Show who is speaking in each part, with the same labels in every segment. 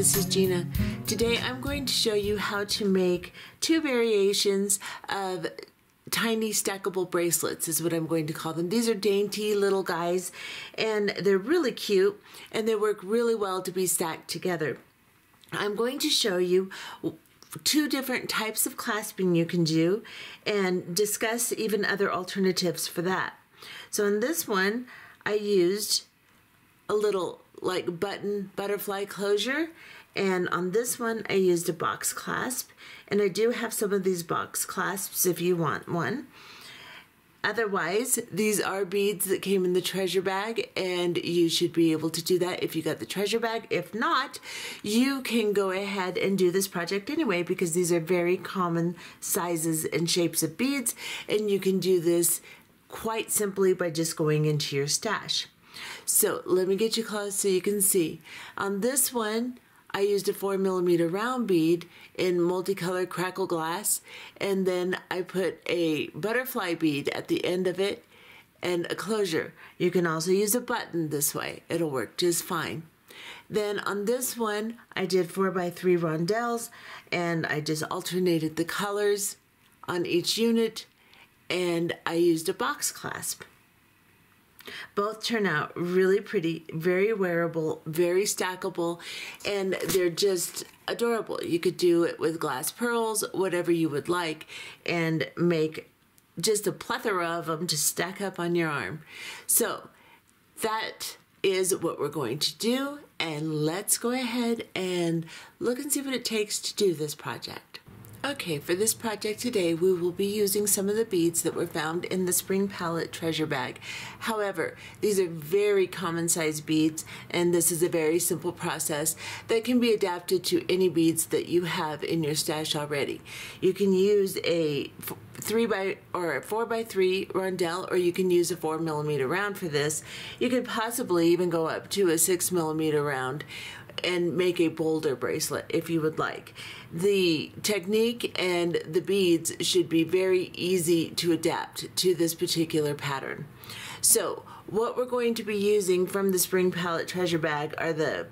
Speaker 1: this is Gina. Today I'm going to show you how to make two variations of tiny stackable bracelets is what I'm going to call them. These are dainty little guys and they're really cute and they work really well to be stacked together. I'm going to show you two different types of clasping you can do and discuss even other alternatives for that. So in this one, I used a little like button butterfly closure and on this one I used a box clasp and I do have some of these box clasps if you want one. Otherwise, these are beads that came in the treasure bag, and you should be able to do that if you got the treasure bag. If not, you can go ahead and do this project anyway because these are very common sizes and shapes of beads, and you can do this quite simply by just going into your stash. So let me get you close so you can see. On this one, I used a four millimeter round bead in multicolored crackle glass, and then I put a butterfly bead at the end of it and a closure. You can also use a button this way. It'll work just fine. Then on this one, I did four by three rondelles and I just alternated the colors on each unit and I used a box clasp. Both turn out really pretty, very wearable, very stackable, and they're just adorable. You could do it with glass pearls, whatever you would like, and make just a plethora of them to stack up on your arm. So that is what we're going to do, and let's go ahead and look and see what it takes to do this project. Okay, for this project today, we will be using some of the beads that were found in the Spring Palette treasure bag. However, these are very common size beads, and this is a very simple process that can be adapted to any beads that you have in your stash already. You can use a three by or four by three rondelle, or you can use a four millimeter round for this. You could possibly even go up to a six millimeter round and make a bolder bracelet if you would like. The technique and the beads should be very easy to adapt to this particular pattern. So what we're going to be using from the Spring Palette Treasure Bag are the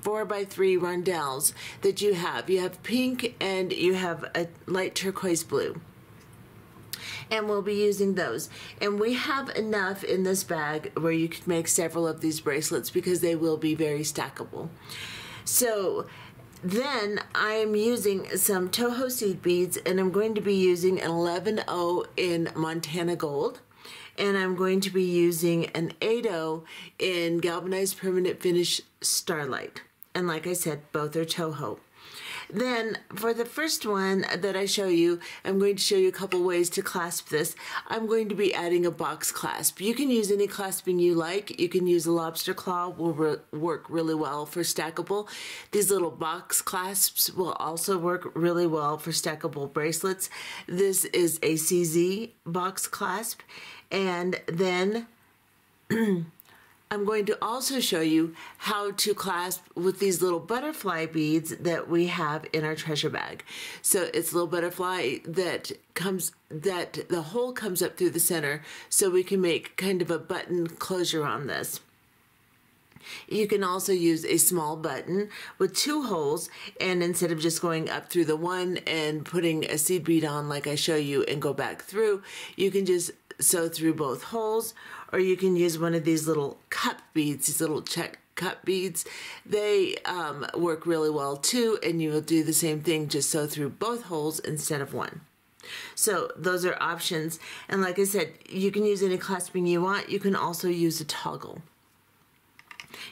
Speaker 1: 4 by 3 rondelles that you have. You have pink and you have a light turquoise blue and we'll be using those. And we have enough in this bag where you can make several of these bracelets because they will be very stackable. So then I'm using some Toho seed beads and I'm going to be using an 11-0 in Montana Gold and I'm going to be using an 8-0 in Galvanized Permanent Finish Starlight. And like I said, both are Toho. Then for the first one that I show you, I'm going to show you a couple ways to clasp this. I'm going to be adding a box clasp. You can use any clasping you like. You can use a lobster claw, will re work really well for stackable. These little box clasps will also work really well for stackable bracelets. This is a CZ box clasp. And then I'm going to also show you how to clasp with these little butterfly beads that we have in our treasure bag. So it's a little butterfly that comes, that the hole comes up through the center so we can make kind of a button closure on this. You can also use a small button with two holes and instead of just going up through the one and putting a seed bead on like I show you and go back through, you can just sew through both holes or you can use one of these little cup beads, these little Czech cup beads. They um, work really well too, and you will do the same thing, just sew through both holes instead of one. So those are options. And like I said, you can use any clasping you want. You can also use a toggle.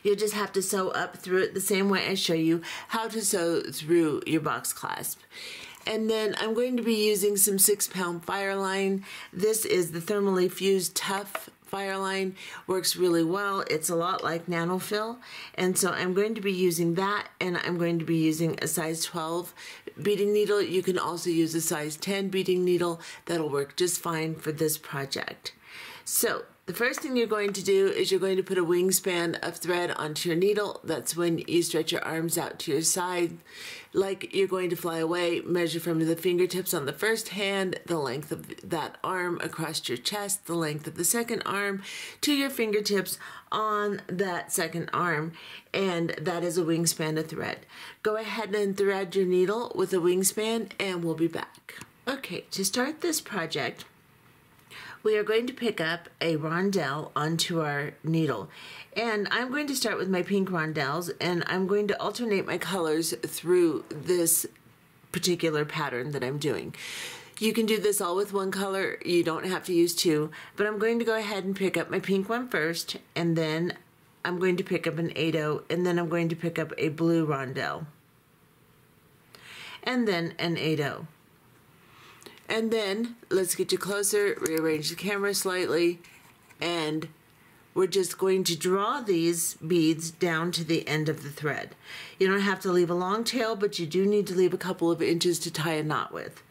Speaker 1: You'll just have to sew up through it the same way I show you how to sew through your box clasp. And then I'm going to be using some six pound Fireline. This is the thermally fused tough Fireline works really well. It's a lot like NanoFil. And so I'm going to be using that and I'm going to be using a size 12 beading needle. You can also use a size 10 beading needle. That'll work just fine for this project. So The first thing you're going to do is you're going to put a wingspan of thread onto your needle. That's when you stretch your arms out to your side like you're going to fly away. Measure from the fingertips on the first hand, the length of that arm across your chest, the length of the second arm to your fingertips on that second arm, and that is a wingspan of thread. Go ahead and thread your needle with a wingspan, and we'll be back. Okay, to start this project, we are going to pick up a rondelle onto our needle. And I'm going to start with my pink rondelles and I'm going to alternate my colors through this particular pattern that I'm doing. You can do this all with one color, you don't have to use two, but I'm going to go ahead and pick up my pink one first and then I'm going to pick up an 8 and then I'm going to pick up a blue rondelle and then an 8 and then let's get you closer, rearrange the camera slightly, and we're just going to draw these beads down to the end of the thread. You don't have to leave a long tail, but you do need to leave a couple of inches to tie a knot with.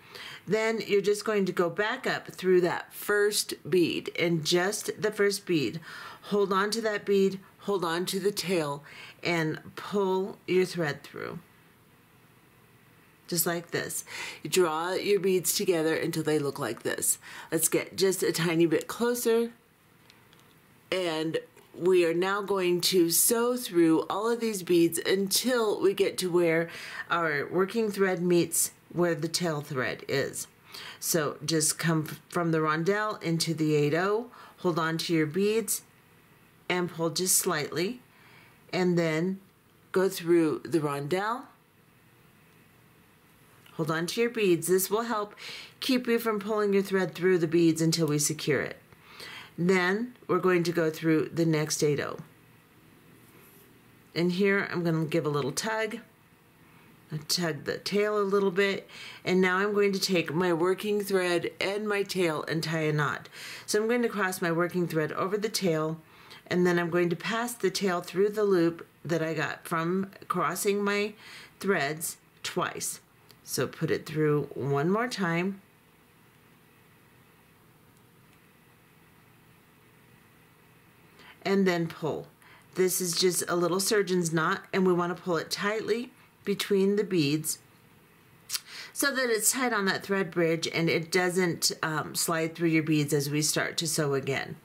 Speaker 1: Then you're just going to go back up through that first bead and just the first bead. Hold on to that bead, hold on to the tail, and pull your thread through just like this. You draw your beads together until they look like this. Let's get just a tiny bit closer. And we are now going to sew through all of these beads until we get to where our working thread meets where the tail thread is. So just come from the rondelle into the 8-0, hold on to your beads and pull just slightly and then go through the rondelle Hold on to your beads. This will help keep you from pulling your thread through the beads until we secure it. Then we're going to go through the next 8 -0. And here I'm going to give a little tug. I tug the tail a little bit and now I'm going to take my working thread and my tail and tie a knot. So I'm going to cross my working thread over the tail and then I'm going to pass the tail through the loop that I got from crossing my threads twice. So put it through one more time. And then pull. This is just a little surgeon's knot and we want to pull it tightly between the beads so that it's tight on that thread bridge and it doesn't um, slide through your beads as we start to sew again.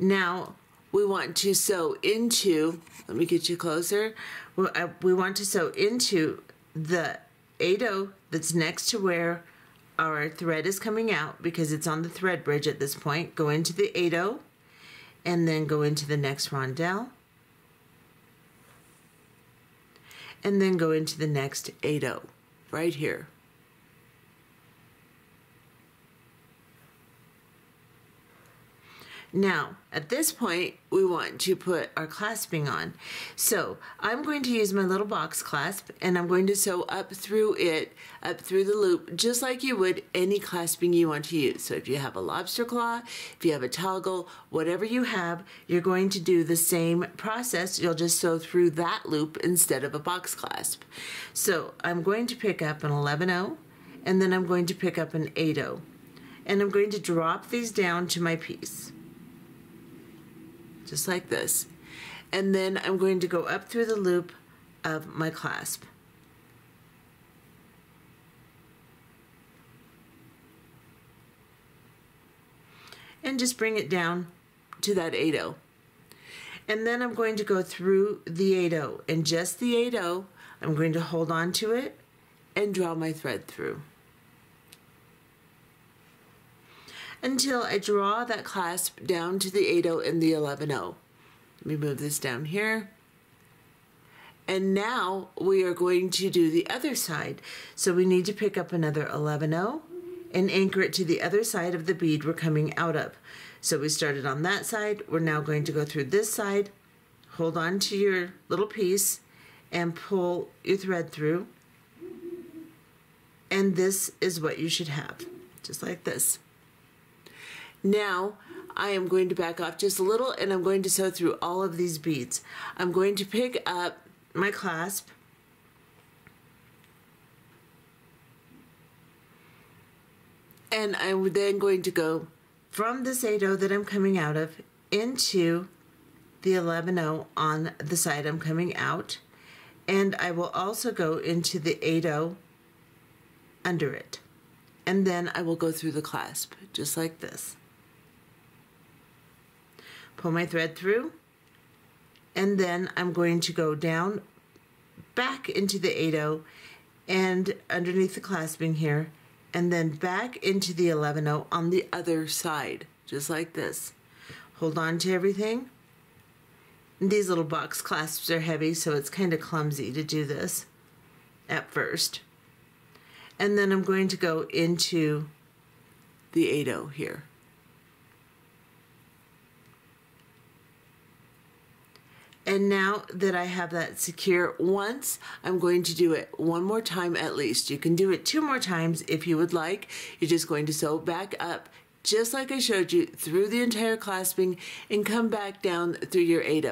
Speaker 1: Now we want to sew into, let me get you closer, we uh, want to sew into the 8 that's next to where our thread is coming out because it's on the thread bridge at this point. Go into the 8 and then go into the next rondelle and then go into the next 8 right here. Now, at this point, we want to put our clasping on. So I'm going to use my little box clasp and I'm going to sew up through it, up through the loop, just like you would any clasping you want to use. So if you have a lobster claw, if you have a toggle, whatever you have, you're going to do the same process. You'll just sew through that loop instead of a box clasp. So I'm going to pick up an 11-0 and then I'm going to pick up an 8-0 and I'm going to drop these down to my piece just like this. And then I'm going to go up through the loop of my clasp. And just bring it down to that 8-0. And then I'm going to go through the 8-0. And just the 8-0, I'm going to hold on to it and draw my thread through. Until I draw that clasp down to the 8-0 and the 11-0. Let me move this down here. And now we are going to do the other side. So we need to pick up another 11-0 and anchor it to the other side of the bead we're coming out of. So we started on that side. We're now going to go through this side, hold on to your little piece, and pull your thread through. And this is what you should have, just like this. Now I am going to back off just a little and I'm going to sew through all of these beads. I'm going to pick up my clasp and I'm then going to go from the 8 that I'm coming out of into the 11 on the side I'm coming out and I will also go into the 8 under it and then I will go through the clasp just like this. Pull my thread through and then I'm going to go down back into the 8 and underneath the clasping here and then back into the 11 on the other side just like this. Hold on to everything. These little box clasps are heavy so it's kind of clumsy to do this at first and then I'm going to go into the 8 here. And now that I have that secure once, I'm going to do it one more time at least. You can do it two more times if you would like. You're just going to sew back up just like I showed you through the entire clasping and come back down through your 8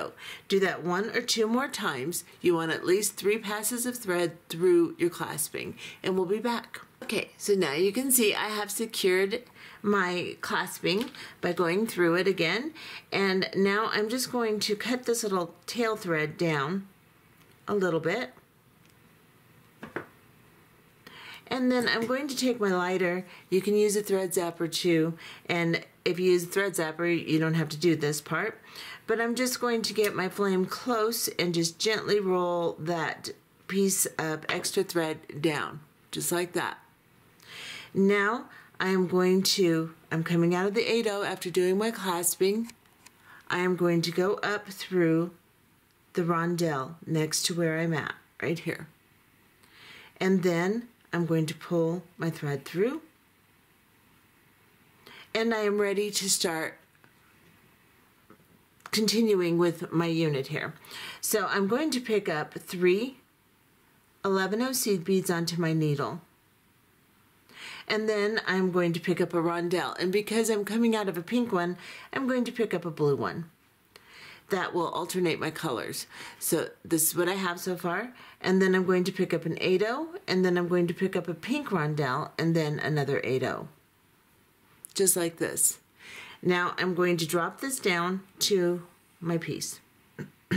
Speaker 1: Do that one or two more times. You want at least three passes of thread through your clasping and we'll be back. Okay, so now you can see I have secured my clasping by going through it again and now I'm just going to cut this little tail thread down a little bit And then I'm going to take my lighter. You can use a thread zapper too. And if you use a thread zapper, you don't have to do this part. But I'm just going to get my flame close and just gently roll that piece of extra thread down, just like that. Now I am going to, I'm coming out of the 8 after doing my clasping. I am going to go up through the rondelle next to where I'm at, right here. And then I'm going to pull my thread through and I am ready to start continuing with my unit here. So I'm going to pick up three 11 seed beads onto my needle. And then I'm going to pick up a rondelle. And because I'm coming out of a pink one, I'm going to pick up a blue one that will alternate my colors. So this is what I have so far. And then I'm going to pick up an 8 and then I'm going to pick up a pink rondelle, and then another 8 Just like this. Now I'm going to drop this down to my piece.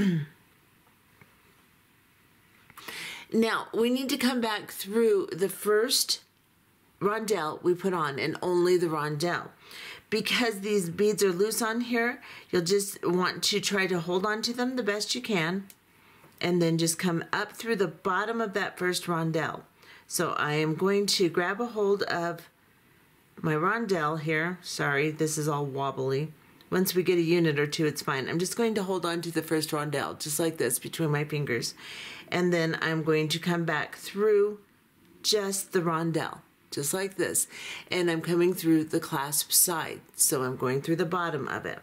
Speaker 1: now we need to come back through the first rondelle we put on and only the rondelle because these beads are loose on here, you'll just want to try to hold on to them the best you can and then just come up through the bottom of that first rondelle. So I am going to grab a hold of my rondelle here. Sorry, this is all wobbly. Once we get a unit or two, it's fine. I'm just going to hold on to the first rondelle, just like this, between my fingers. And then I'm going to come back through just the rondelle just like this. And I'm coming through the clasp side. So I'm going through the bottom of it.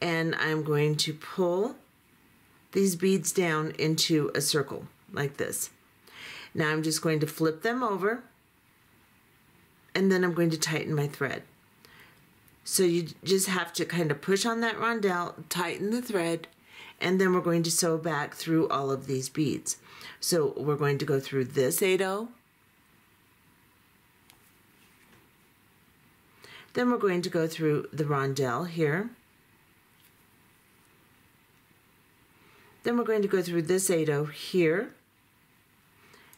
Speaker 1: And I'm going to pull these beads down into a circle like this. Now I'm just going to flip them over and then I'm going to tighten my thread. So you just have to kind of push on that rondelle, tighten the thread, and then we're going to sew back through all of these beads. So we're going to go through this 8 Then we're going to go through the rondelle here. Then we're going to go through this 8 here.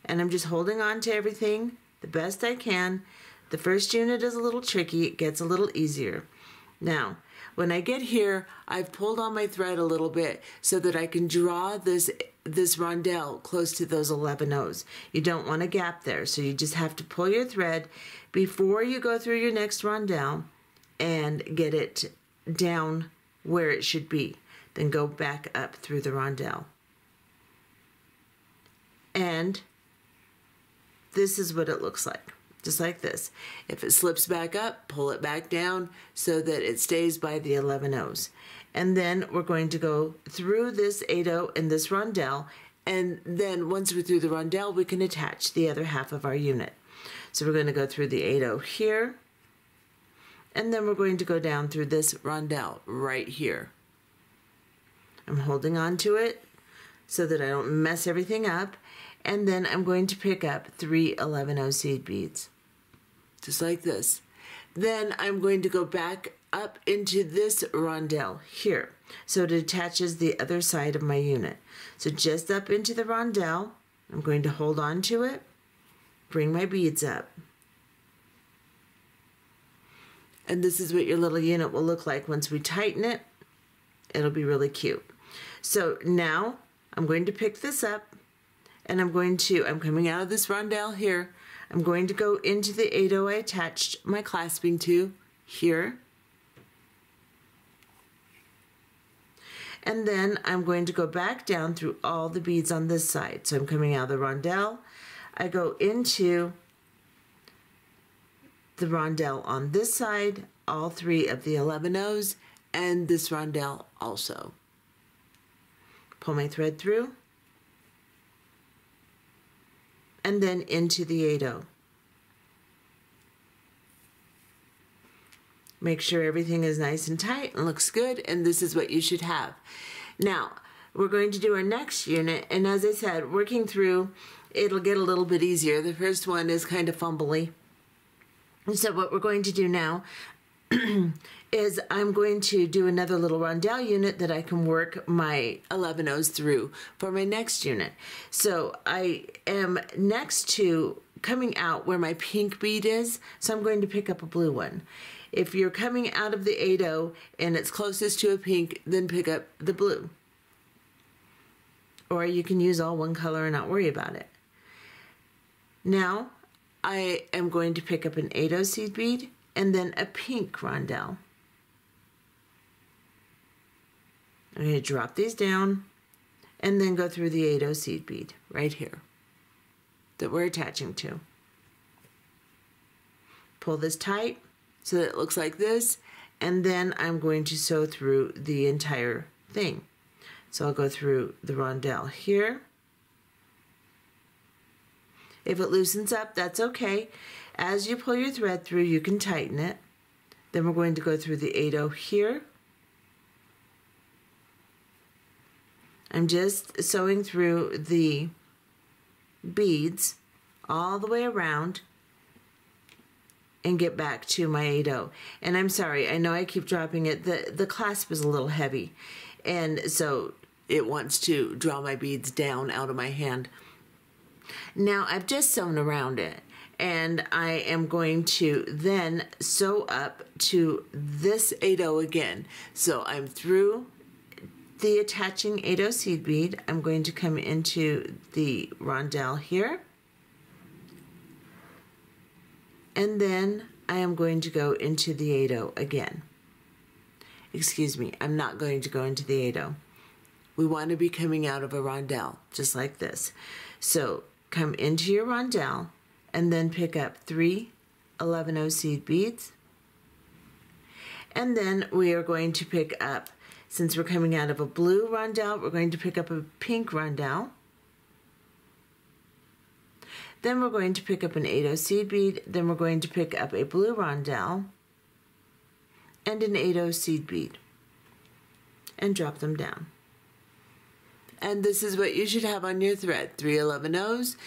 Speaker 1: And I'm just holding on to everything the best I can. The first unit is a little tricky. It gets a little easier. Now, when I get here, I've pulled on my thread a little bit so that I can draw this this rondelle close to those 11 O's. You don't want a gap there, so you just have to pull your thread before you go through your next rondelle and get it down where it should be. Then go back up through the rondelle. And this is what it looks like, just like this. If it slips back up, pull it back down so that it stays by the 11 O's. And then we're going to go through this 8 O and this rondelle. And then once we're through the rondelle, we can attach the other half of our unit. So we're going to go through the 8 here. And then we're going to go down through this rondelle right here. I'm holding on to it so that I don't mess everything up. And then I'm going to pick up three 11 seed beads. Just like this. Then I'm going to go back up into this rondelle here. So it attaches the other side of my unit. So just up into the rondelle, I'm going to hold on to it, bring my beads up. And this is what your little unit will look like once we tighten it. It'll be really cute. So now I'm going to pick this up and I'm going to, I'm coming out of this rondelle here. I'm going to go into the 8 I attached my clasping to here. And then I'm going to go back down through all the beads on this side. So I'm coming out of the rondelle. I go into the rondelle on this side, all three of the 11 O's, and this rondelle also. Pull my thread through, and then into the 8 0. Make sure everything is nice and tight and looks good, and this is what you should have. Now, we're going to do our next unit, and as I said, working through, it'll get a little bit easier. The first one is kind of fumbly. So what we're going to do now is I'm going to do another little rondelle unit that I can work my 11 O's through for my next unit. So I am next to coming out where my pink bead is, so I'm going to pick up a blue one. If you're coming out of the 8 and it's closest to a pink, then pick up the blue. Or you can use all one color and not worry about it. Now, I am going to pick up an 8 seed bead and then a pink rondelle. I'm going to drop these down and then go through the 80 seed bead right here that we're attaching to. Pull this tight so that it looks like this and then I'm going to sew through the entire thing. So I'll go through the rondelle here if it loosens up, that's okay. As you pull your thread through, you can tighten it. Then we're going to go through the 8 here. I'm just sewing through the beads all the way around and get back to my 8 And I'm sorry, I know I keep dropping it. The, the clasp is a little heavy. And so it wants to draw my beads down out of my hand. Now I've just sewn around it and I am going to then sew up to this 8 again. So I'm through the attaching 8 seed bead. I'm going to come into the rondelle here. And then I am going to go into the 8 again. Excuse me, I'm not going to go into the 8 We want to be coming out of a rondelle, just like this. So come into your rondelle and then pick up three 11 O seed beads. And then we are going to pick up, since we're coming out of a blue rondelle, we're going to pick up a pink rondelle. Then we're going to pick up an 80 seed bead. Then we're going to pick up a blue rondelle and an 80 seed bead and drop them down. And this is what you should have on your thread. Three 11 O's,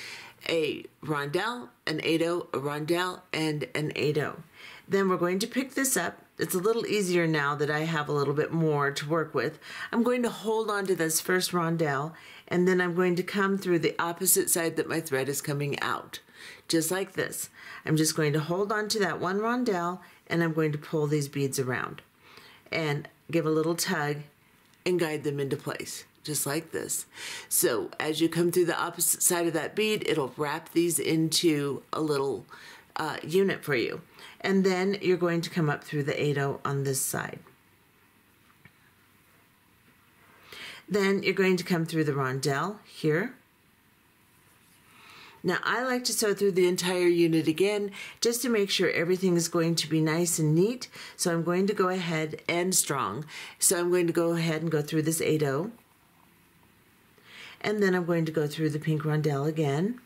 Speaker 1: a rondelle, an 8 a rondelle, and an 80. Then we're going to pick this up. It's a little easier now that I have a little bit more to work with. I'm going to hold on to this first rondelle and then I'm going to come through the opposite side that my thread is coming out. Just like this. I'm just going to hold on to that one rondelle and I'm going to pull these beads around and give a little tug and guide them into place just like this. So as you come through the opposite side of that bead, it'll wrap these into a little uh, unit for you. And then you're going to come up through the 8-0 on this side. Then you're going to come through the rondelle here. Now I like to sew through the entire unit again just to make sure everything is going to be nice and neat. So I'm going to go ahead and strong. So I'm going to go ahead and go through this 8-0. and then I'm going to go through the pink rondelle again.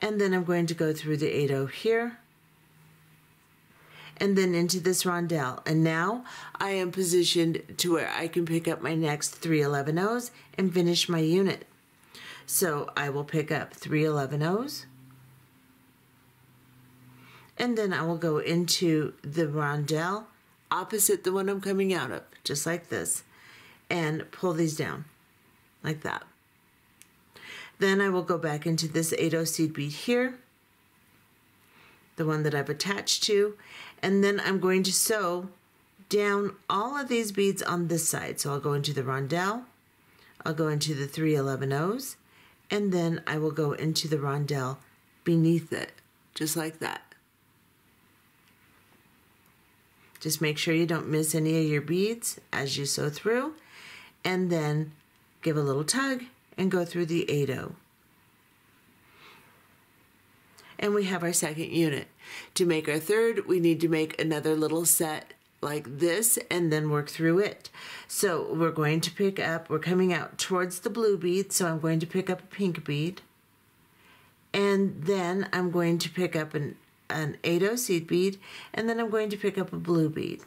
Speaker 1: And then I'm going to go through the 8 here. And then into this rondelle. And now I am positioned to where I can pick up my next three 11 O's and finish my unit. So I will pick up three 11 O's. And then I will go into the rondelle opposite the one I'm coming out of, just like this, and pull these down like that. Then I will go back into this 8 seed bead here, the one that I've attached to, and then I'm going to sew down all of these beads on this side. So I'll go into the rondelle, I'll go into the 311 O's, and then I will go into the rondelle beneath it, just like that. Just make sure you don't miss any of your beads as you sew through, and then give a little tug and go through the 8 And we have our second unit. To make our third, we need to make another little set like this and then work through it. So we're going to pick up, we're coming out towards the blue bead, so I'm going to pick up a pink bead. And then I'm going to pick up an, an 8 seed bead, and then I'm going to pick up a blue bead.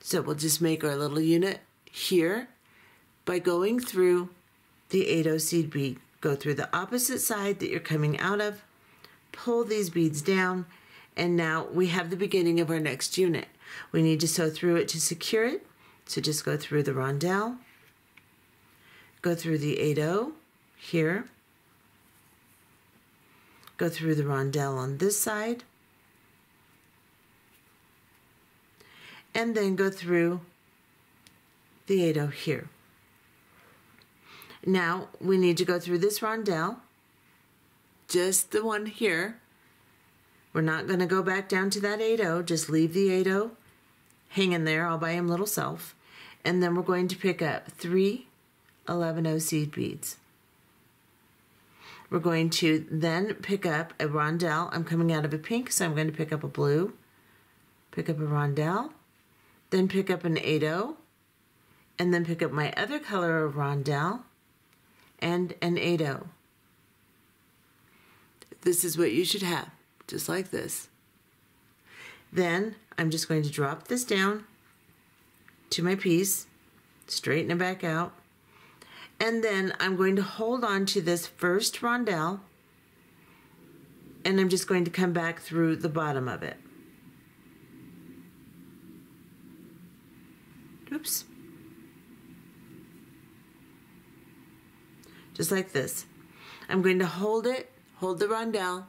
Speaker 1: So we'll just make our little unit here by going through the 8 seed bead. Go through the opposite side that you're coming out of, pull these beads down, and now we have the beginning of our next unit. We need to sew through it to secure it. So just go through the rondelle, go through the 8 here, go through the rondelle on this side, and then go through the 8 here. Now we need to go through this rondelle, just the one here, we're not going to go back down to that 8-0, Just leave the 8-0 hanging there all by him little self. And then we're going to pick up three 11 seed beads. We're going to then pick up a rondelle. I'm coming out of a pink, so I'm going to pick up a blue. Pick up a rondelle. Then pick up an 8-0. And then pick up my other color of rondelle and an 8 This is what you should have just like this. Then I'm just going to drop this down to my piece, straighten it back out, and then I'm going to hold on to this first rondelle and I'm just going to come back through the bottom of it. Oops. Just like this. I'm going to hold it, hold the rondelle,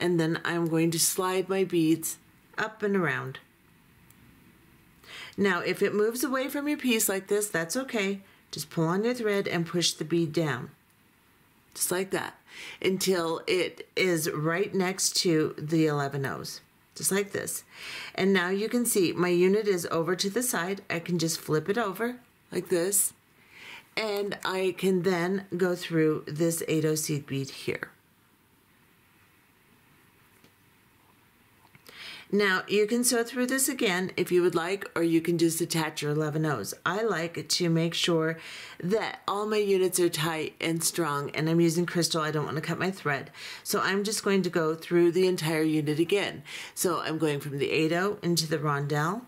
Speaker 1: and then I'm going to slide my beads up and around. Now, if it moves away from your piece like this, that's okay. Just pull on your thread and push the bead down. Just like that. Until it is right next to the 11 O's. Just like this. And now you can see my unit is over to the side. I can just flip it over like this. And I can then go through this 8 seed bead here. Now, you can sew through this again if you would like, or you can just attach your 11 O's. I like to make sure that all my units are tight and strong, and I'm using crystal. I don't want to cut my thread. So I'm just going to go through the entire unit again. So I'm going from the 8 into the rondelle,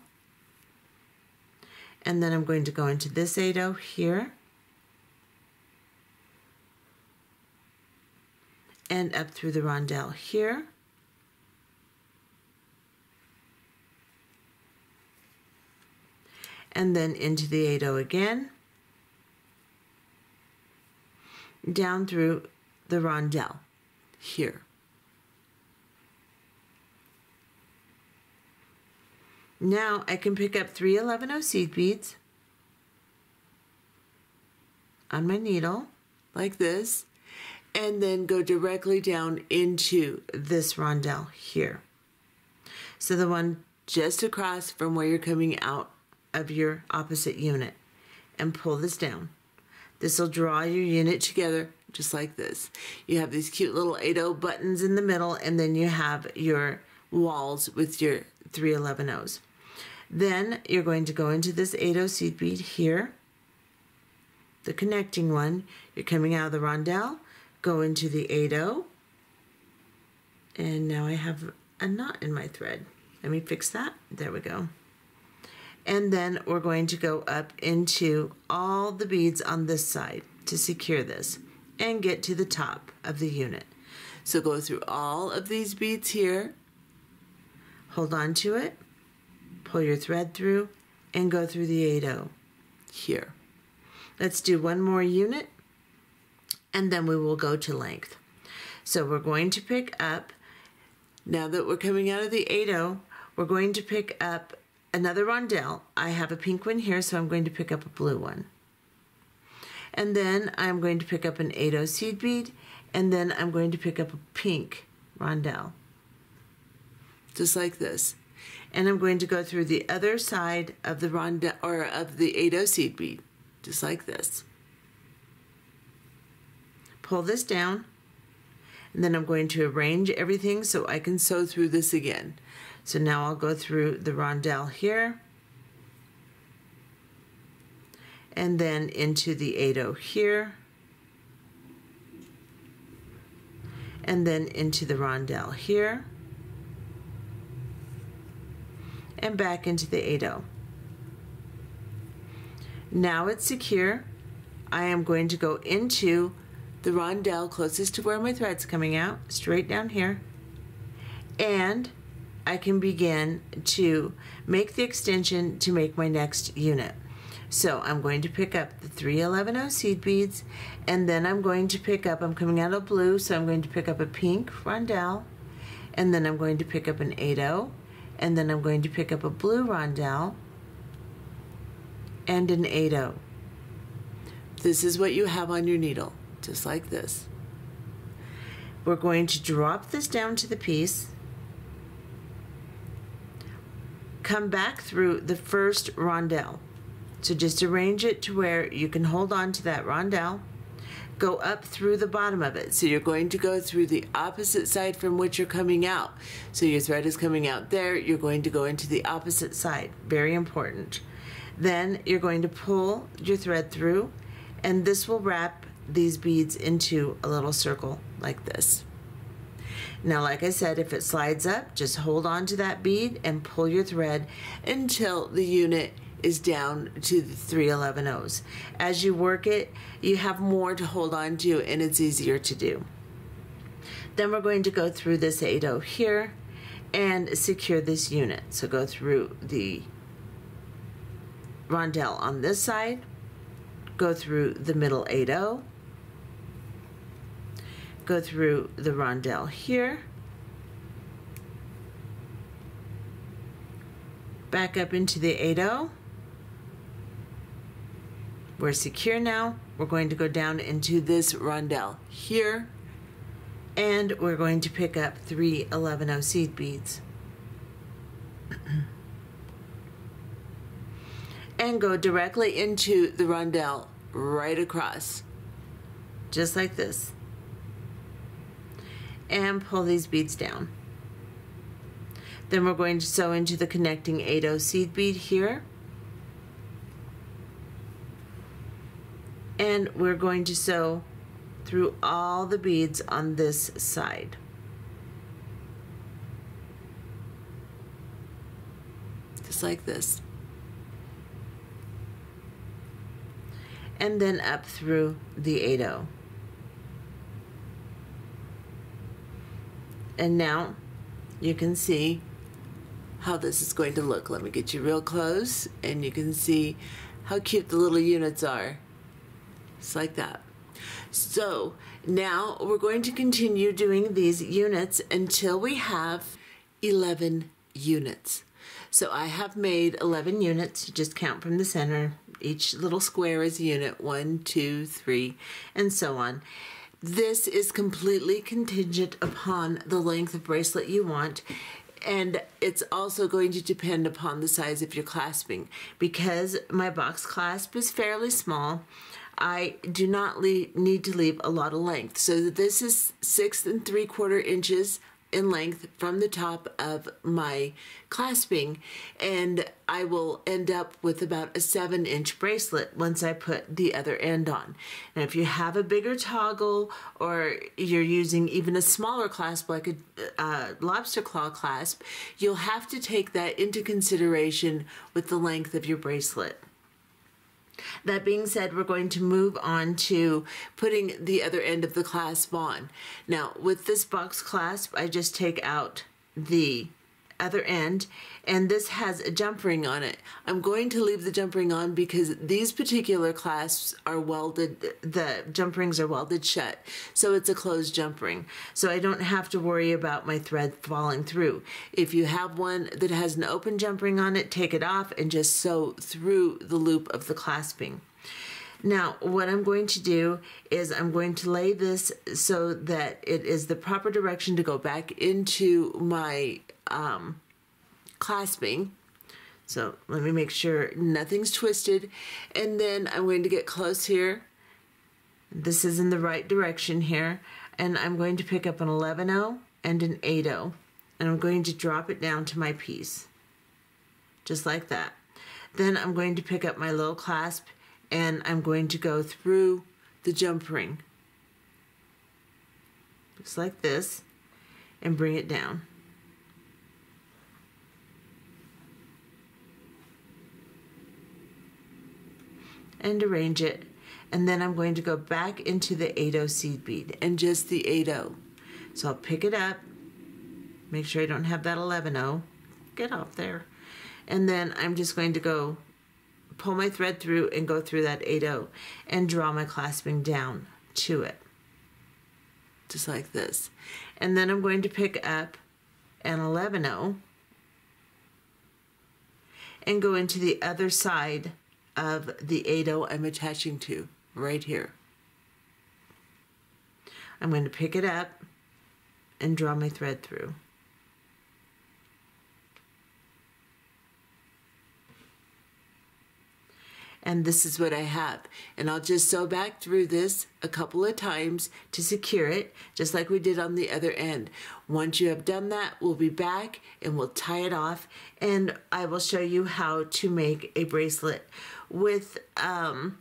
Speaker 1: and then I'm going to go into this 8 here, and up through the rondelle here, and then into the 8 again, down through the rondelle here. Now I can pick up three 11 seed beads on my needle like this and then go directly down into this rondel here. So the one just across from where you're coming out of your opposite unit and pull this down. This will draw your unit together just like this. You have these cute little 8 buttons in the middle and then you have your walls with your 311 O's. Then you're going to go into this 8 seed bead here, the connecting one. You're coming out of the rondelle, go into the 8 and now I have a knot in my thread. Let me fix that. There we go and then we're going to go up into all the beads on this side to secure this and get to the top of the unit. So go through all of these beads here hold on to it, pull your thread through, and go through the 8 here. Let's do one more unit and then we will go to length. So we're going to pick up, now that we're coming out of the 8 we're going to pick up another rondelle. I have a pink one here, so I'm going to pick up a blue one. And then I'm going to pick up an 8 seed bead, and then I'm going to pick up a pink rondelle. Just like this. And I'm going to go through the other side of the rondelle, or of the 8 seed bead, just like this. Pull this down, and then I'm going to arrange everything so I can sew through this again. So now I'll go through the rondelle here, and then into the 8 here, and then into the rondelle here, and back into the 8 Now it's secure. I am going to go into the rondelle closest to where my thread's coming out, straight down here, and I can begin to make the extension to make my next unit. So I'm going to pick up the 3110 seed beads and then I'm going to pick up, I'm coming out of blue, so I'm going to pick up a pink rondelle and then I'm going to pick up an 80 and then I'm going to pick up a blue rondelle and an 80. This is what you have on your needle just like this. We're going to drop this down to the piece, come back through the first rondelle. So just arrange it to where you can hold on to that rondelle, go up through the bottom of it. So you're going to go through the opposite side from which you're coming out. So your thread is coming out there, you're going to go into the opposite side. Very important. Then you're going to pull your thread through and this will wrap these beads into a little circle like this. Now, like I said, if it slides up, just hold on to that bead and pull your thread until the unit is down to the 311 O's. As you work it, you have more to hold on to and it's easier to do. Then we're going to go through this 8 here and secure this unit. So go through the rondelle on this side, go through the middle 8 go through the rondelle here, back up into the 8 We're secure now. We're going to go down into this rondelle here, and we're going to pick up three 11-0 seed beads. and go directly into the rondelle right across, just like this and pull these beads down. Then we're going to sew into the connecting 8 seed bead here. And we're going to sew through all the beads on this side. Just like this. And then up through the 8 -0. And now you can see how this is going to look. Let me get you real close and you can see how cute the little units are. It's like that. So now we're going to continue doing these units until we have 11 units. So I have made 11 units. You just count from the center. Each little square is a unit, one, two, three, and so on. This is completely contingent upon the length of bracelet you want and it's also going to depend upon the size of your clasping. Because my box clasp is fairly small, I do not need to leave a lot of length. So this is six and three quarter inches in length from the top of my clasping and I will end up with about a seven inch bracelet once I put the other end on. Now if you have a bigger toggle or you're using even a smaller clasp like a uh, lobster claw clasp, you'll have to take that into consideration with the length of your bracelet. That being said, we're going to move on to putting the other end of the clasp on. Now, with this box clasp, I just take out the other end and this has a jump ring on it. I'm going to leave the jump ring on because these particular clasps are welded, the jump rings are welded shut. So it's a closed jump ring. So I don't have to worry about my thread falling through. If you have one that has an open jump ring on it, take it off and just sew through the loop of the clasping. Now, what I'm going to do is I'm going to lay this so that it is the proper direction to go back into my um, clasping. So let me make sure nothing's twisted. And then I'm going to get close here. This is in the right direction here. And I'm going to pick up an 11-0 and an 8-0. And I'm going to drop it down to my piece. Just like that. Then I'm going to pick up my little clasp and I'm going to go through the jump ring. Just like this. And bring it down. and arrange it. And then I'm going to go back into the 8 seed bead and just the 8 So I'll pick it up, make sure I don't have that 11 get off there. And then I'm just going to go pull my thread through and go through that 8 and draw my clasping down to it. Just like this. And then I'm going to pick up an 11 and go into the other side of the 8 I'm attaching to right here. I'm going to pick it up and draw my thread through. And this is what I have. And I'll just sew back through this a couple of times to secure it, just like we did on the other end. Once you have done that, we'll be back and we'll tie it off and I will show you how to make a bracelet with um,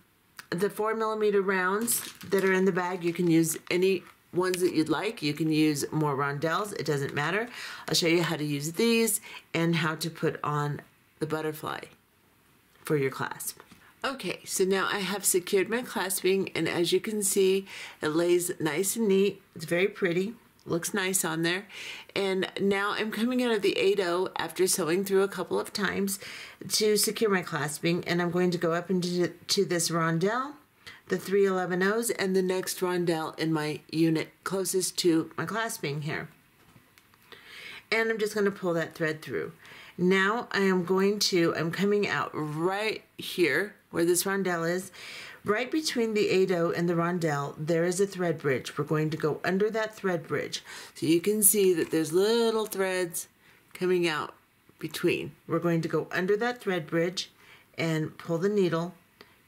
Speaker 1: the four millimeter rounds that are in the bag. You can use any ones that you'd like. You can use more rondelles, it doesn't matter. I'll show you how to use these and how to put on the butterfly for your clasp. Okay, so now I have secured my clasping and as you can see, it lays nice and neat. It's very pretty, looks nice on there. And now I'm coming out of the 8-0 after sewing through a couple of times to secure my clasping and I'm going to go up into to this rondelle, the 311 O's and the next rondelle in my unit closest to my clasping here. And I'm just going to pull that thread through. Now I am going to, I'm coming out right here where this rondelle is. Right between the 8 and the rondelle, there is a thread bridge. We're going to go under that thread bridge. So you can see that there's little threads coming out between. We're going to go under that thread bridge and pull the needle.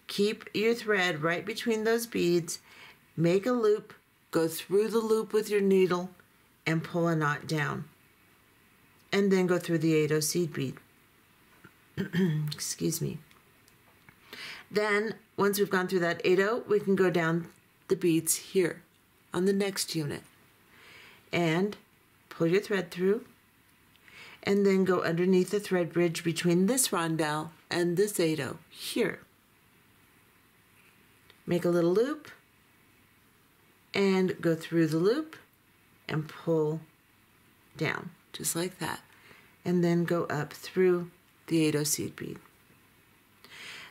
Speaker 1: Keep your thread right between those beads. Make a loop. Go through the loop with your needle and pull a knot down. And then go through the 8 seed bead. Excuse me. Then, once we've gone through that 8 we can go down the beads here on the next unit. And pull your thread through, and then go underneath the thread bridge between this rondelle and this 8 here. Make a little loop, and go through the loop, and pull down, just like that. And then go up through the 8 seed bead.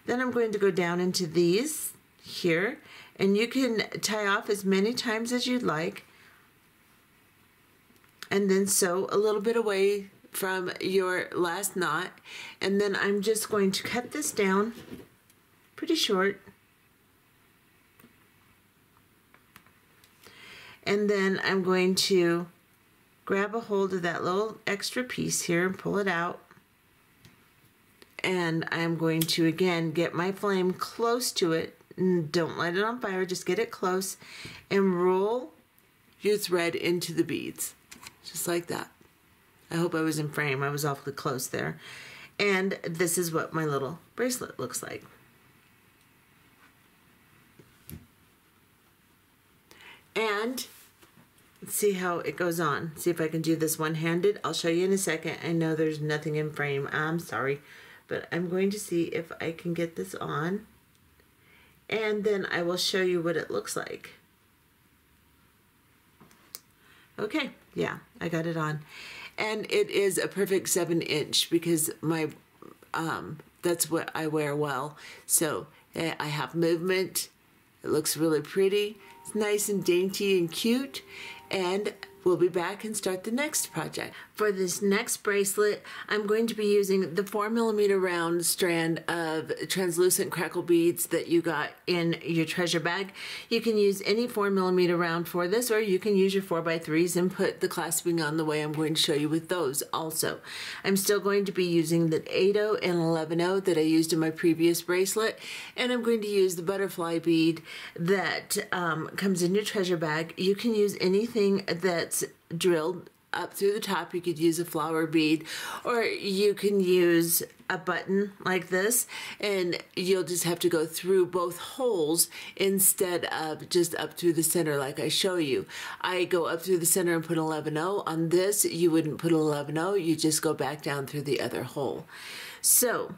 Speaker 1: Then I'm going to go down into these here and you can tie off as many times as you'd like and then sew a little bit away from your last knot. And then I'm just going to cut this down pretty short. And then I'm going to grab a hold of that little extra piece here and pull it out and I'm going to again get my flame close to it. Don't light it on fire just get it close and roll your thread into the beads. Just like that. I hope I was in frame. I was awfully close there. And this is what my little bracelet looks like. And see how it goes on. See if I can do this one-handed. I'll show you in a second. I know there's nothing in frame. I'm sorry but I'm going to see if I can get this on and then I will show you what it looks like. Okay, Yeah, I got it on. And it is a perfect seven inch because my um, that's what I wear well. So eh, I have movement. It looks really pretty. It's nice and dainty and cute. And we'll be back and start the next project. For this next bracelet, I'm going to be using the 4 millimeter round strand of translucent crackle beads that you got in your treasure bag. You can use any 4 millimeter round for this, or you can use your 4x3s and put the clasping on the way I'm going to show you with those also. I'm still going to be using the 8 and 11 that I used in my previous bracelet, and I'm going to use the butterfly bead that um, comes in your treasure bag. You can use anything that's drilled up through the top. You could use a flower bead or you can use a button like this and you'll just have to go through both holes instead of just up through the center like I show you. I go up through the center and put 11-0. On this, you wouldn't put 11-0. You just go back down through the other hole. So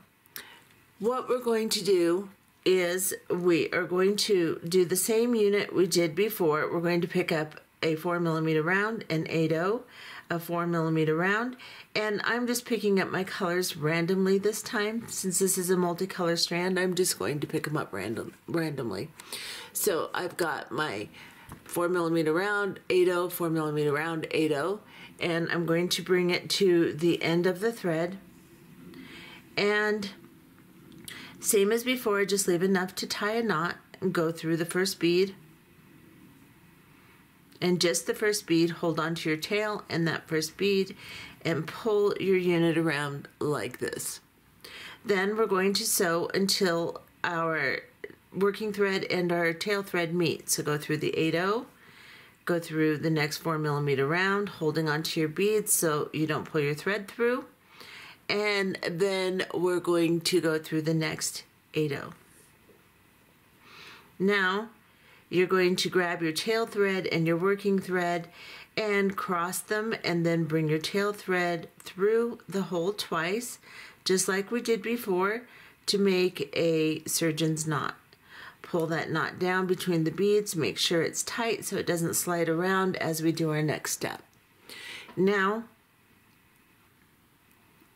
Speaker 1: what we're going to do is we are going to do the same unit we did before. We're going to pick up a 4 millimeter round, an 8.0, a 4 millimeter round, and I'm just picking up my colors randomly this time. Since this is a multicolor strand, I'm just going to pick them up random, randomly. So I've got my 4 millimeter round, 8.0, 4 millimeter round, 8.0, and I'm going to bring it to the end of the thread. And same as before, just leave enough to tie a knot and go through the first bead and just the first bead hold on to your tail and that first bead and pull your unit around like this. Then we're going to sew until our working thread and our tail thread meet. So go through the 8-0, go through the next 4 millimeter round holding onto your beads so you don't pull your thread through. And then we're going to go through the next 8-0. now you're going to grab your tail thread and your working thread and cross them and then bring your tail thread through the hole twice, just like we did before, to make a surgeon's knot. Pull that knot down between the beads, make sure it's tight so it doesn't slide around as we do our next step. Now,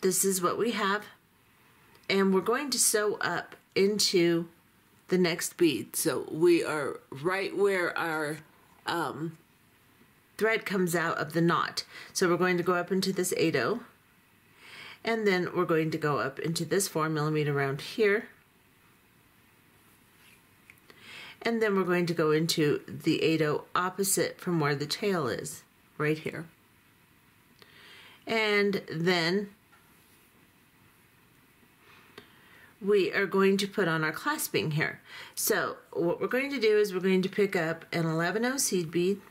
Speaker 1: this is what we have, and we're going to sew up into the next bead. So we are right where our um, thread comes out of the knot. So we're going to go up into this 8 and then we're going to go up into this 4 millimeter round here. And then we're going to go into the 8 opposite from where the tail is, right here. And then we are going to put on our clasping here. So what we're going to do is we're going to pick up an 11 seed bead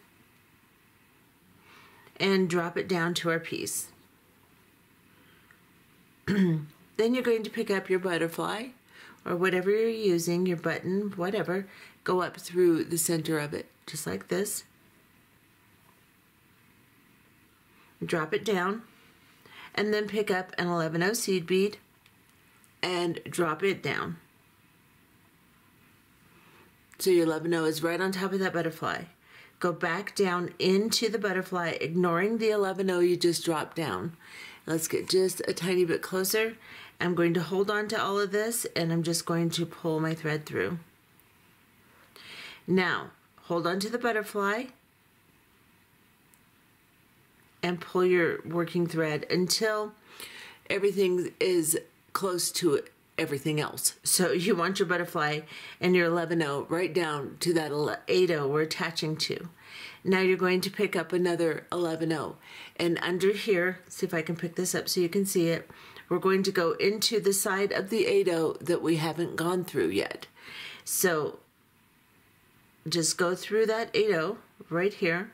Speaker 1: and drop it down to our piece. then you're going to pick up your butterfly or whatever you're using, your button, whatever, go up through the center of it, just like this. Drop it down and then pick up an 11 seed bead and drop it down. So your 11 is right on top of that butterfly. Go back down into the butterfly, ignoring the 11 you just dropped down. Let's get just a tiny bit closer. I'm going to hold on to all of this and I'm just going to pull my thread through. Now, hold on to the butterfly and pull your working thread until everything is close to everything else. So you want your butterfly and your 11 right down to that 8 we're attaching to. Now you're going to pick up another 11 and under here, see if I can pick this up so you can see it, we're going to go into the side of the 8 that we haven't gone through yet. So just go through that 8 right here,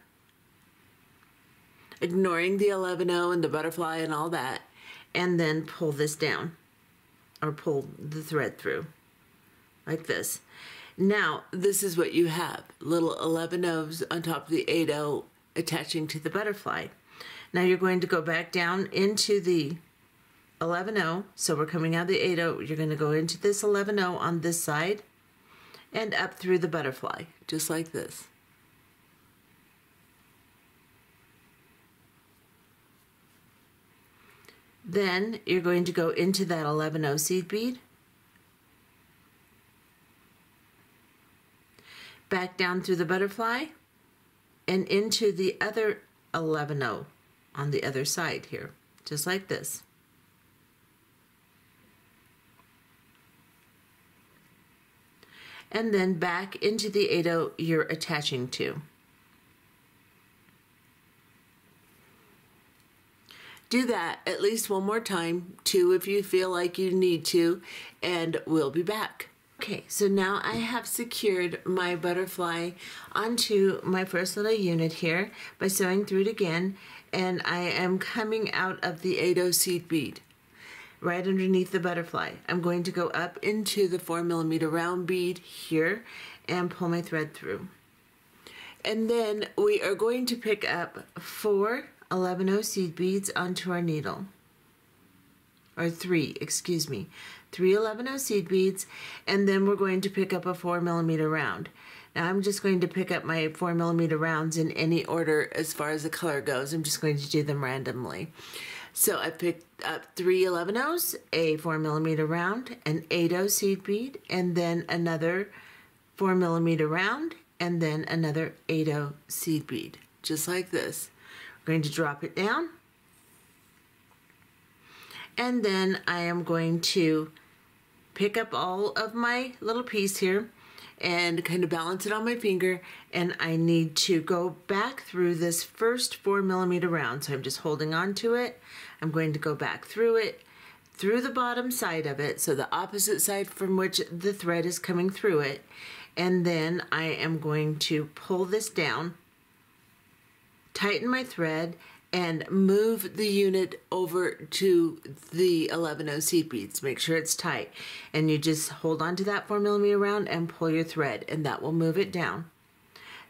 Speaker 1: ignoring the 11 and the butterfly and all that, and then pull this down or pull the thread through like this. Now, this is what you have. Little 11 O's on top of the 8 O attaching to the butterfly. Now you're going to go back down into the 11 O. So we're coming out of the 8 O. You're going to go into this 11 O on this side and up through the butterfly, just like this. Then you're going to go into that 11 seed bead, back down through the butterfly, and into the other 11 on the other side here, just like this. And then back into the 8 you're attaching to. Do that at least one more time, two if you feel like you need to, and we'll be back. Okay, so now I have secured my butterfly onto my first little unit here by sewing through it again, and I am coming out of the 80 seed bead right underneath the butterfly. I'm going to go up into the 4 millimeter round bead here and pull my thread through. And then we are going to pick up four 11 seed beads onto our needle. Or three, excuse me. Three 11 seed beads, and then we're going to pick up a four millimeter round. Now I'm just going to pick up my four millimeter rounds in any order as far as the color goes. I'm just going to do them randomly. So I picked up three 11 O's, a four millimeter round, an 8 O seed bead, and then another four millimeter round, and then another 8 O seed bead, just like this going to drop it down. And then I am going to pick up all of my little piece here and kind of balance it on my finger. And I need to go back through this first four millimeter round. So I'm just holding on to it. I'm going to go back through it through the bottom side of it. So the opposite side from which the thread is coming through it. And then I am going to pull this down tighten my thread, and move the unit over to the 11 seed beads. Make sure it's tight. And you just hold on to that 4 millimeter round and pull your thread, and that will move it down.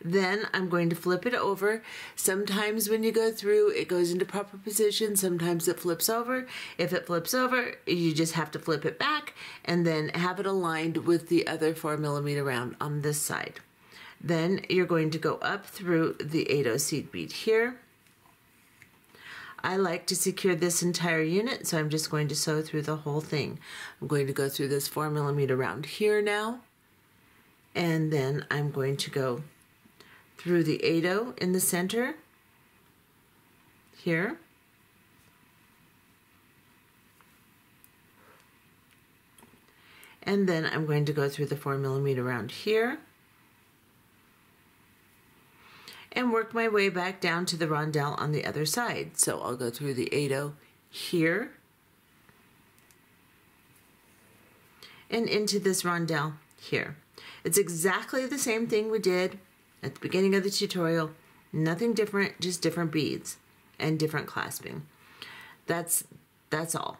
Speaker 1: Then I'm going to flip it over. Sometimes when you go through, it goes into proper position. Sometimes it flips over. If it flips over, you just have to flip it back and then have it aligned with the other 4 millimeter round on this side. Then you're going to go up through the 8 seed bead here. I like to secure this entire unit, so I'm just going to sew through the whole thing. I'm going to go through this 4 millimeter round here now, and then I'm going to go through the 8 in the center here. And then I'm going to go through the 4 millimeter round here. And work my way back down to the rondelle on the other side. So I'll go through the 8 here and into this rondelle here. It's exactly the same thing we did at the beginning of the tutorial. Nothing different, just different beads and different clasping. That's, that's all.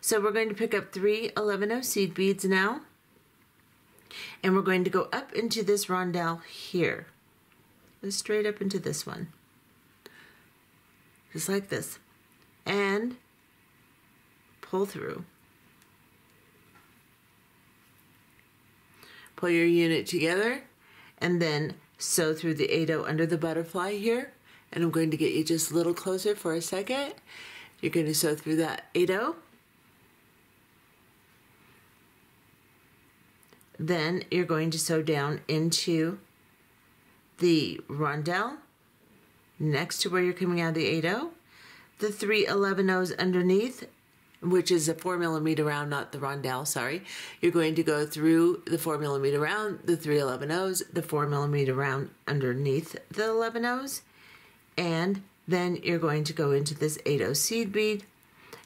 Speaker 1: So we're going to pick up three 11 seed beads now. And we're going to go up into this rondelle here straight up into this one. Just like this. And pull through. Pull your unit together and then sew through the 8 under the butterfly here. And I'm going to get you just a little closer for a second. You're going to sew through that 8 Then you're going to sew down into the rondelle next to where you're coming out of the 8 the three 11 O's underneath, which is a 4 millimeter round, not the rondelle, sorry. You're going to go through the 4 millimeter round, the three 11 O's, the 4 millimeter round underneath the 11 O's, and then you're going to go into this 8 seed bead,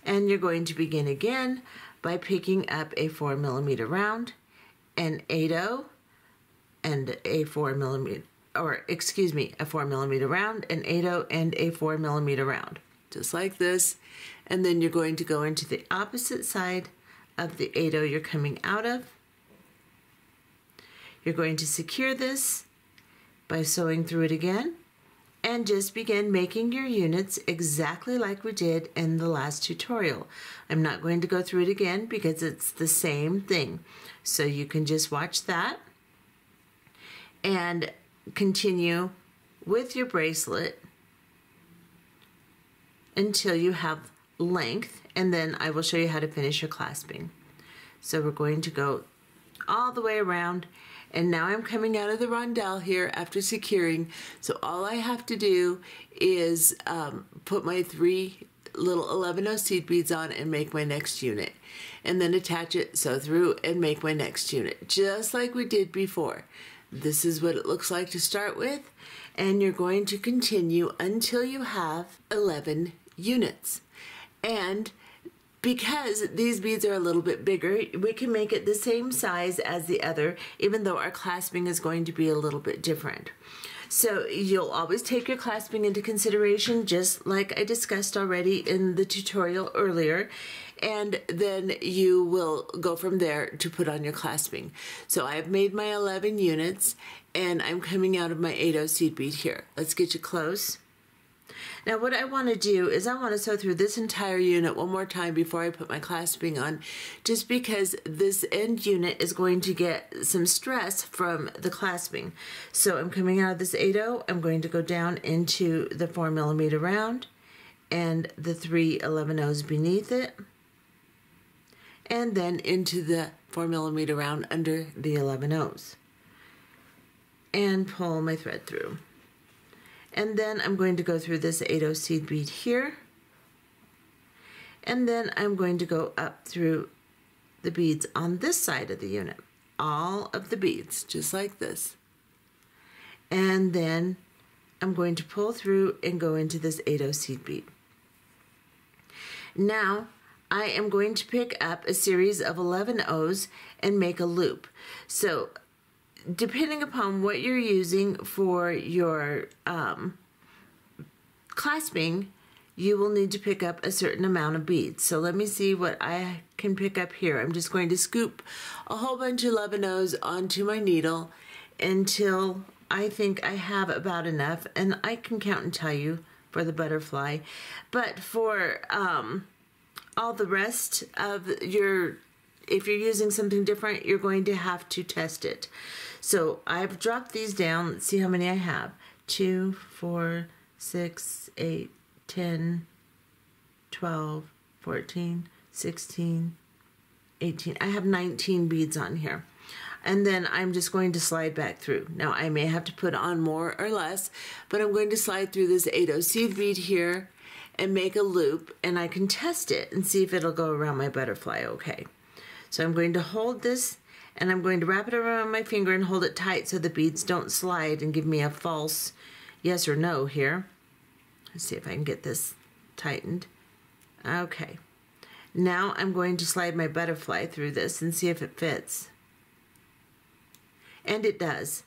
Speaker 1: and you're going to begin again by picking up a 4 millimeter round, an 8 and a 4 millimeter or excuse me, a 4 millimeter round, an 8 and a 4 millimeter round, just like this. And then you're going to go into the opposite side of the 8 you're coming out of. You're going to secure this by sewing through it again and just begin making your units exactly like we did in the last tutorial. I'm not going to go through it again because it's the same thing. So you can just watch that. And continue with your bracelet until you have length and then I will show you how to finish your clasping. So we're going to go all the way around and now I'm coming out of the rondelle here after securing. So all I have to do is um, put my three little 11 seed beads on and make my next unit. And then attach it, sew through, and make my next unit, just like we did before. This is what it looks like to start with, and you're going to continue until you have 11 units. And because these beads are a little bit bigger, we can make it the same size as the other, even though our clasping is going to be a little bit different. So you'll always take your clasping into consideration, just like I discussed already in the tutorial earlier. And then you will go from there to put on your clasping. So I've made my 11 units and I'm coming out of my 8 seed bead here. Let's get you close. Now what I want to do is I want to sew through this entire unit one more time before I put my clasping on, just because this end unit is going to get some stress from the clasping. So I'm coming out of this 8 I'm going to go down into the 4 millimeter round and the three 11 O's beneath it and then into the 4 millimeter round under the 11 O's and pull my thread through. And then I'm going to go through this 8 seed bead here. And then I'm going to go up through the beads on this side of the unit. All of the beads, just like this. And then I'm going to pull through and go into this 8 seed bead. Now, I am going to pick up a series of 11 O's and make a loop. So depending upon what you're using for your um, clasping, you will need to pick up a certain amount of beads. So let me see what I can pick up here. I'm just going to scoop a whole bunch of 11 O's onto my needle until I think I have about enough. And I can count and tell you for the butterfly. But for um, all the rest of your if you're using something different, you're going to have to test it. So I've dropped these down. Let's see how many I have. Two, four, six, eight, ten, twelve, fourteen, sixteen, eighteen. I have 19 beads on here. And then I'm just going to slide back through. Now I may have to put on more or less, but I'm going to slide through this 8 seed bead here and make a loop and I can test it and see if it'll go around my butterfly okay. So I'm going to hold this and I'm going to wrap it around my finger and hold it tight so the beads don't slide and give me a false yes or no here. Let's see if I can get this tightened. Okay. Now I'm going to slide my butterfly through this and see if it fits. And it does.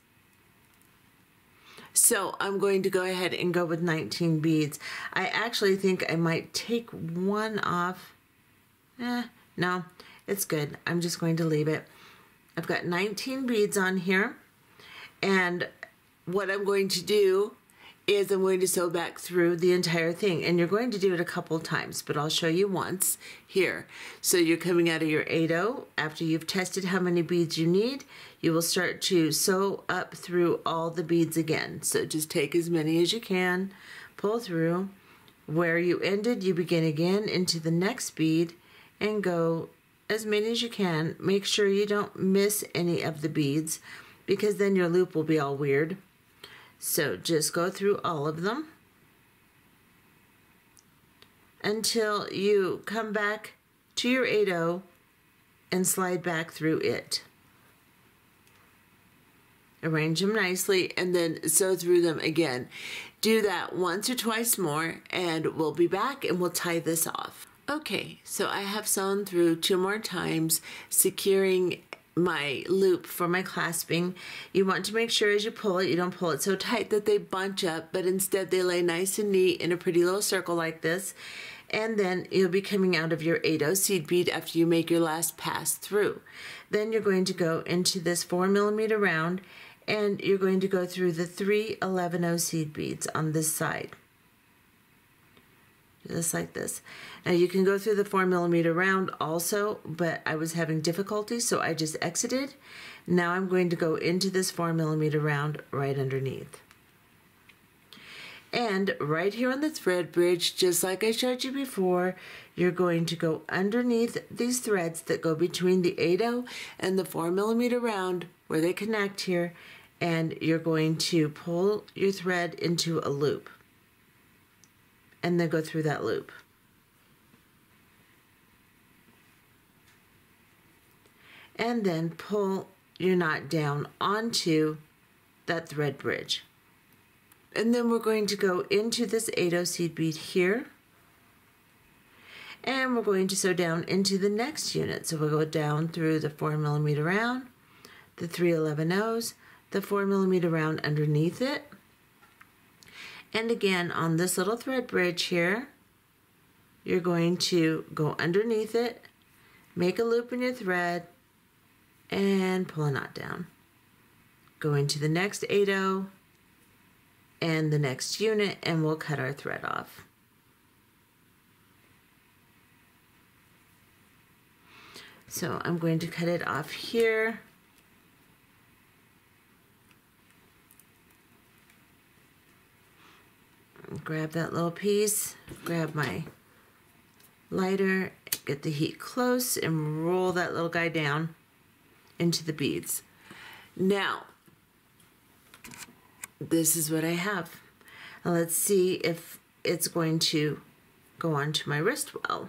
Speaker 1: So I'm going to go ahead and go with 19 beads. I actually think I might take one off. Eh, no, it's good. I'm just going to leave it. I've got 19 beads on here. And what I'm going to do is I'm going to sew back through the entire thing. And you're going to do it a couple times, but I'll show you once here. So you're coming out of your 8 After you've tested how many beads you need, you will start to sew up through all the beads again. So just take as many as you can, pull through. Where you ended, you begin again into the next bead and go as many as you can. Make sure you don't miss any of the beads because then your loop will be all weird. So just go through all of them until you come back to your 8-0 and slide back through it. Arrange them nicely and then sew through them again. Do that once or twice more and we'll be back and we'll tie this off. Okay, so I have sewn through two more times, securing my loop for my clasping. You want to make sure as you pull it, you don't pull it so tight that they bunch up, but instead they lay nice and neat in a pretty little circle like this. And then you'll be coming out of your 8 seed bead after you make your last pass through. Then you're going to go into this 4 millimeter round and you're going to go through the three 11 seed beads on this side just like this. Now you can go through the four millimeter round also, but I was having difficulty, so I just exited. Now I'm going to go into this four millimeter round right underneath. And right here on the thread bridge, just like I showed you before, you're going to go underneath these threads that go between the 8 and the 4 millimeter round where they connect here, and you're going to pull your thread into a loop and then go through that loop. And then pull your knot down onto that thread bridge. And then we're going to go into this 8 seed bead here. And we're going to sew down into the next unit. So we'll go down through the 4 millimeter round, the 311 O's, the 4 millimeter round underneath it. And again, on this little thread bridge here, you're going to go underneath it, make a loop in your thread, and pull a knot down. Go into the next 8 and the next unit and we'll cut our thread off. So I'm going to cut it off here. Grab that little piece, grab my lighter, get the heat close and roll that little guy down into the beads. Now, this is what I have. Now let's see if it's going to go onto my wrist well.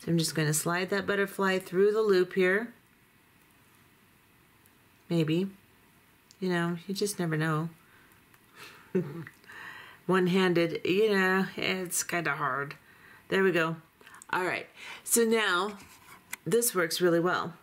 Speaker 1: So I'm just going to slide that butterfly through the loop here. Maybe. You know, you just never know. One-handed, you know, it's kind of hard. There we go. All right, so now this works really well.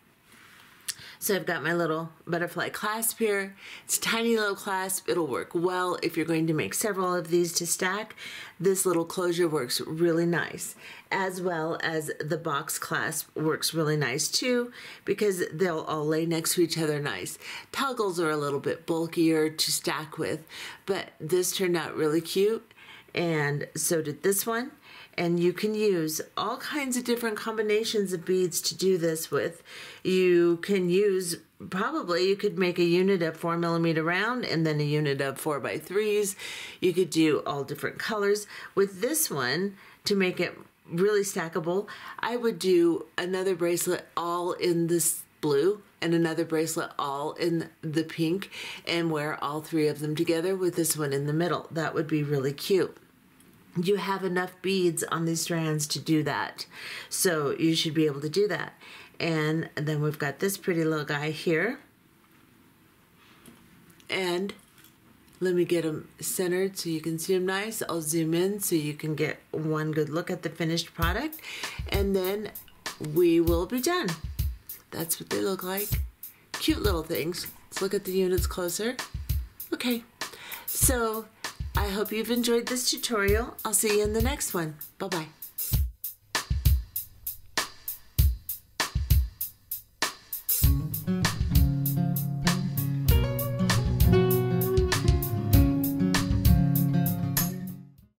Speaker 1: So I've got my little butterfly clasp here. It's a tiny little clasp. It'll work well if you're going to make several of these to stack. This little closure works really nice, as well as the box clasp works really nice too, because they'll all lay next to each other nice. Toggles are a little bit bulkier to stack with, but this turned out really cute, and so did this one and you can use all kinds of different combinations of beads to do this with. You can use probably you could make a unit of four millimeter round and then a unit of four by threes. You could do all different colors. With this one, to make it really stackable, I would do another bracelet all in this blue and another bracelet all in the pink and wear all three of them together with this one in the middle. That would be really cute you have enough beads on these strands to do that. So you should be able to do that. And then we've got this pretty little guy here. And let me get them centered so you can see them nice. I'll zoom in so you can get one good look at the finished product. And then we will be done. That's what they look like. Cute little things. Let's look at the units closer. Okay, so I hope you've enjoyed this tutorial. I'll see you in the next one. Bye-bye.